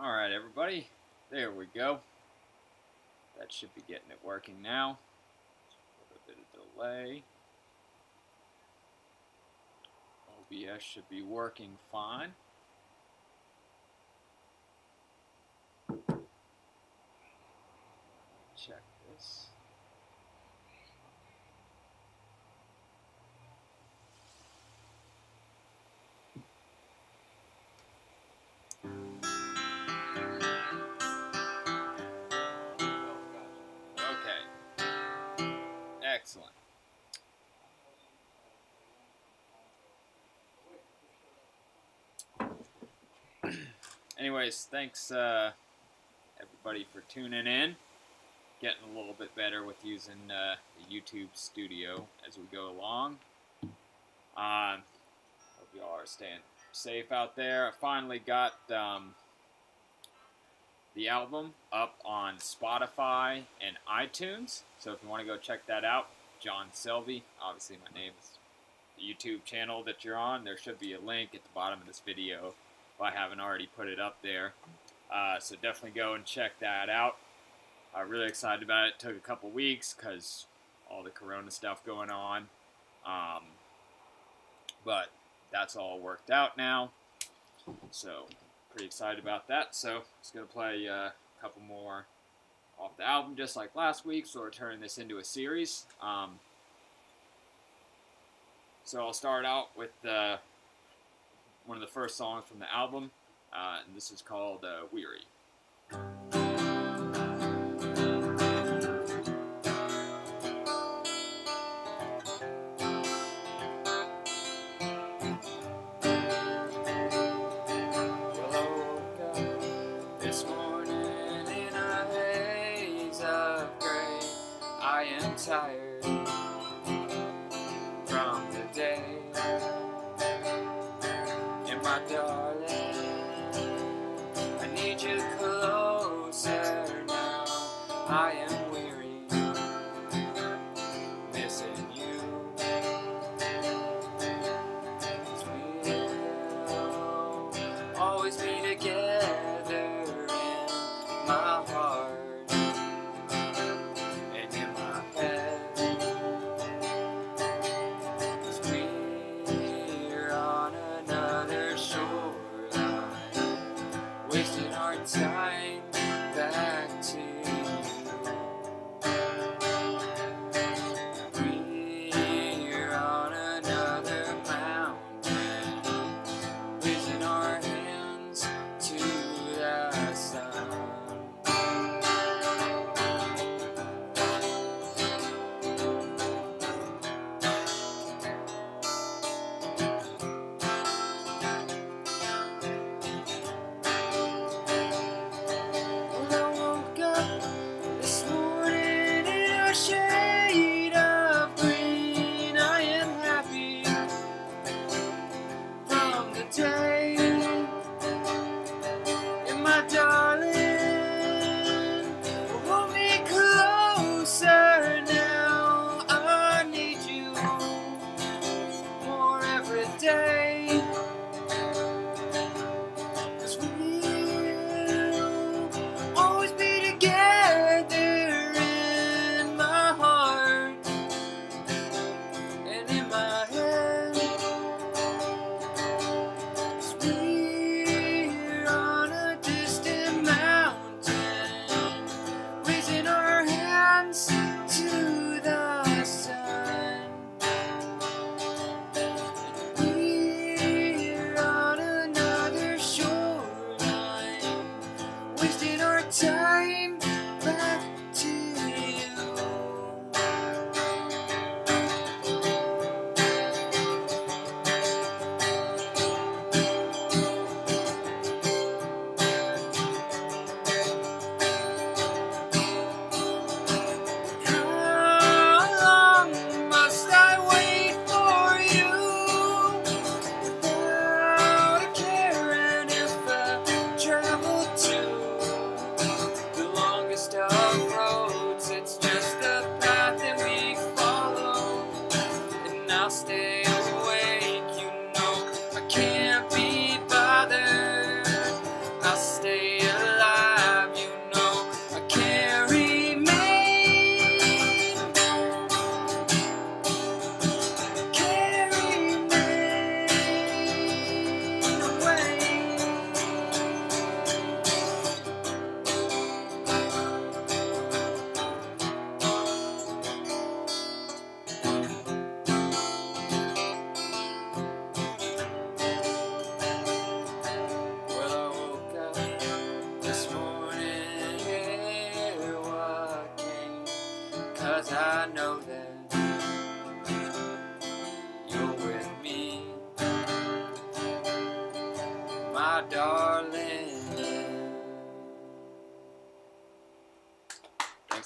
Alright, everybody. There we go. That should be getting it working now. A little bit of delay. OBS should be working fine. Anyways, thanks uh, everybody for tuning in. Getting a little bit better with using uh, the YouTube studio as we go along. Um, hope you all are staying safe out there. I finally got um, the album up on Spotify and iTunes. So if you want to go check that out, John Selby, obviously my name is the YouTube channel that you're on. There should be a link at the bottom of this video I haven't already put it up there. Uh, so definitely go and check that out. I'm really excited about it. took a couple weeks because all the Corona stuff going on. Um, but that's all worked out now. So pretty excited about that. So just gonna play uh, a couple more off the album, just like last week. So we're turning this into a series. Um, so I'll start out with uh, one of the first songs from the album, uh, and this is called uh, "Weary."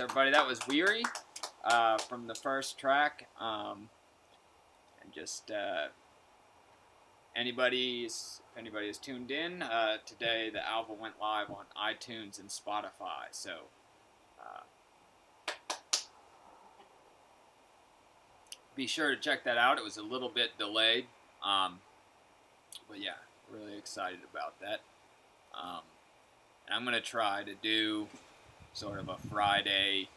Everybody. That was Weary uh, from the first track. Um, and just uh, anybody's if anybody is tuned in uh, today, the album went live on iTunes and Spotify. So. uh, Be sure to check that out. It was a little bit delayed, um, but yeah, really excited about that. Um, and I'm gonna try to do sort of a Friday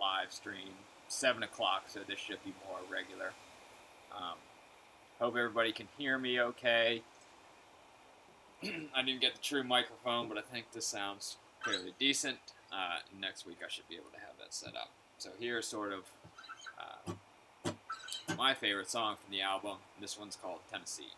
live stream, seven o'clock. So this should be more regular. Um, hope everybody can hear me okay. I didn't get the true microphone, but I think this sounds fairly decent. Uh, next week I should be able to have that set up. So here's sort of uh, my favorite song from the album. This one's called Tennessee.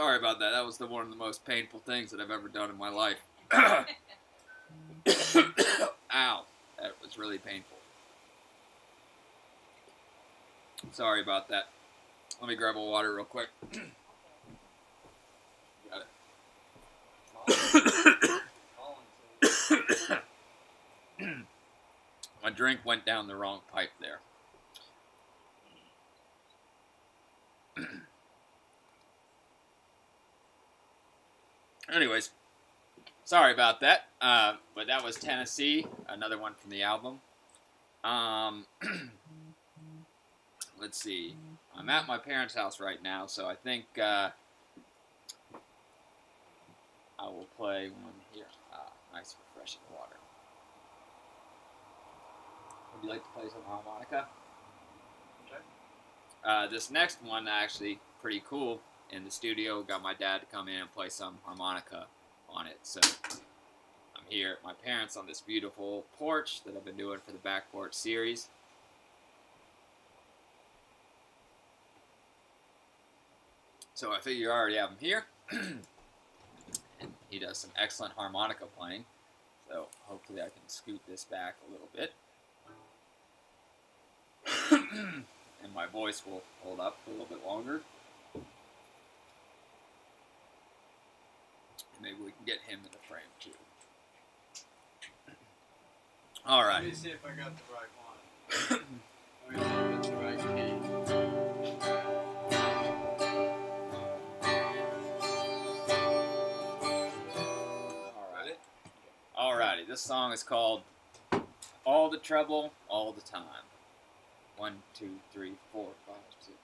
Sorry about that. That was the one of the most painful things that I've ever done in my life. Ow. That was really painful. Sorry about that. Let me grab a water real quick. Got it. My drink went down the wrong pipe there. Anyways, sorry about that. Uh, but that was Tennessee, another one from the album. Um, let's see. I'm at my parents' house right now, so I think uh, I will play one here. Ah, nice, refreshing water. Would you like to play some harmonica? Okay. Uh, this next one actually pretty cool. In the studio, got my dad to come in and play some harmonica on it. So I'm here at my parents on this beautiful porch that I've been doing for the back porch series. So I figure you already have him here. and he does some excellent harmonica playing. So hopefully I can scoot this back a little bit. and my voice will hold up a little bit longer. Maybe we can get him in the frame too. All right. Let me see if I got the right one. Let me see if it's the right key. Alrighty, this song is called All the Trouble, All the Time. One, two, three, four, five, six.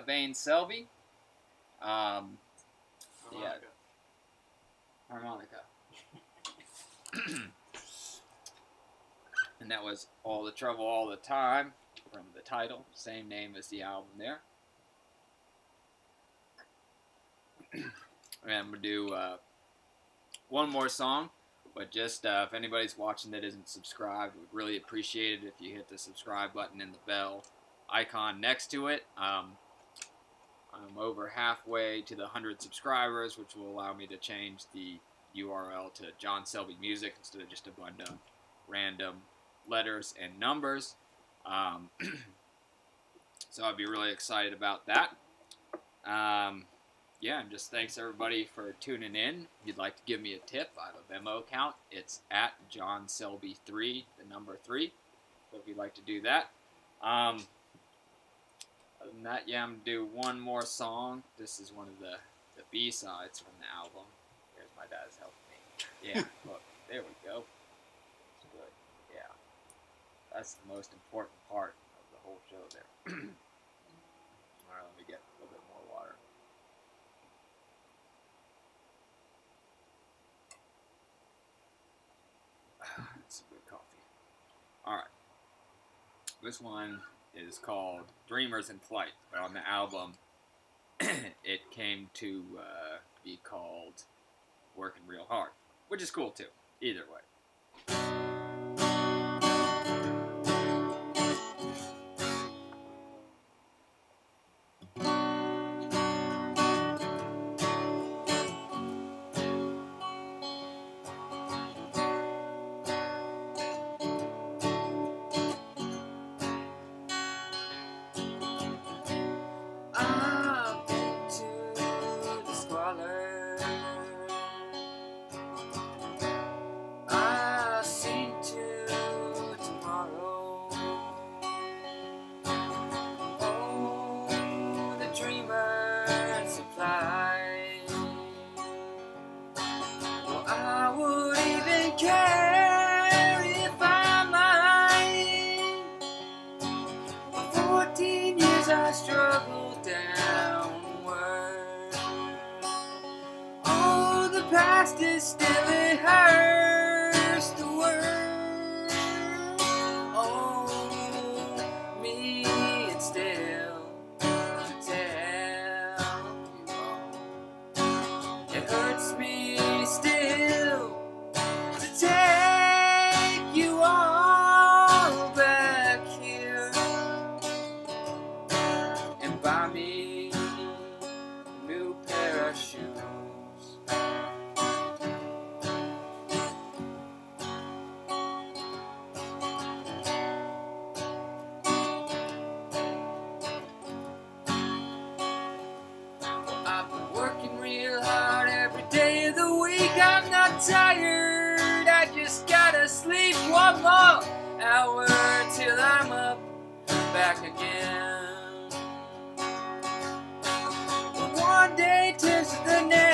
Bain Selby. Um, Yeah. Harmonica. harmonica. and that was All the Trouble All the Time from the title, same name as the album there. and I'm going to do uh, one more song, but just uh, if anybody's watching that isn't subscribed, we'd really appreciate it if you hit the subscribe button and the bell icon next to it. Um, I'm over halfway to the 100 subscribers, which will allow me to change the URL to John Selby Music instead of just a bunch of random letters and numbers. Um, so I'd be really excited about that. Um, yeah, and just thanks everybody for tuning in. If you'd like to give me a tip, I have a Venmo account. It's at John Selby3, the number 3. So if you'd like to do that. Um, other than that, yeah, I'm to do one more song. This is one of the, the B-sides from the album. Here's my dad's helping me. Yeah, look, there we go. It's good. Yeah. That's the most important part of the whole show there. Alright, let me get a little bit more water. That's some good coffee. Alright. This one is called Dreamers in Flight, but on the album it came to uh, be called Working Real Hard, which is cool too, either way. Past is still it hurts hour till I'm up back again. One day to the next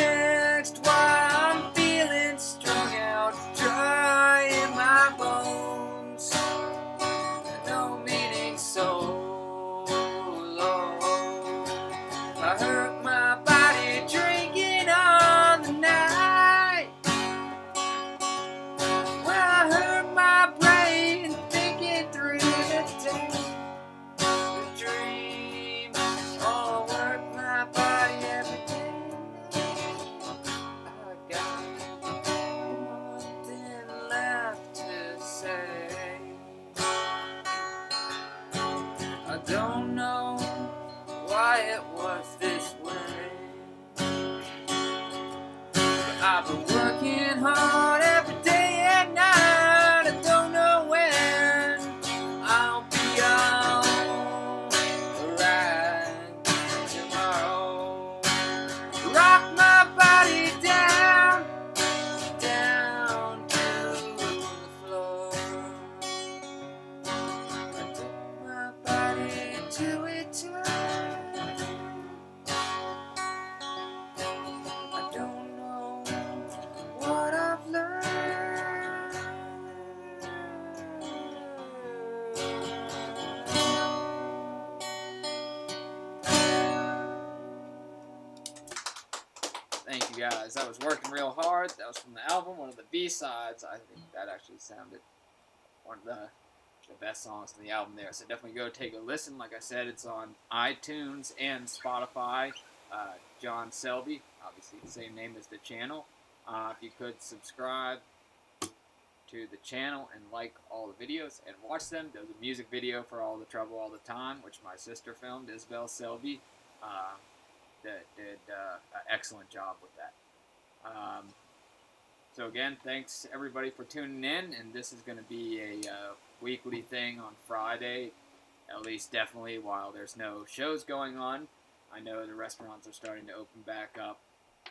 guys. That was working real hard. That was from the album, one of the B sides. I think that actually sounded one of the the best songs on the album there. So definitely go take a listen. Like I said, it's on iTunes and Spotify. Uh, John Selby, obviously the same name as the channel. Uh, if you could subscribe to the channel and like all the videos and watch them. There's a music video for All the Trouble All the Time, which my sister filmed, Isabel Selby. Uh, that did uh, an excellent job with that. Um, so again, thanks everybody for tuning in, and this is going to be a uh, weekly thing on Friday, at least definitely while there's no shows going on. I know the restaurants are starting to open back up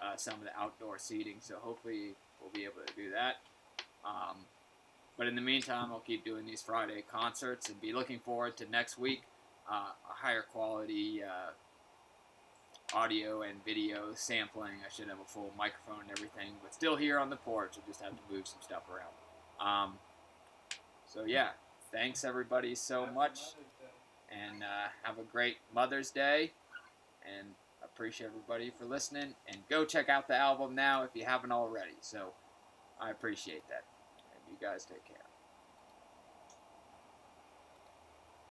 uh, some of the outdoor seating, so hopefully we'll be able to do that. Um, but in the meantime, I'll keep doing these Friday concerts and be looking forward to next week uh, a higher quality uh, audio and video sampling. I should have a full microphone and everything, but still here on the porch. I just have to move some stuff around. Um, so yeah, thanks everybody so much, and uh, have a great Mother's Day. And appreciate everybody for listening. And go check out the album now if you haven't already. So I appreciate that. And you guys take care.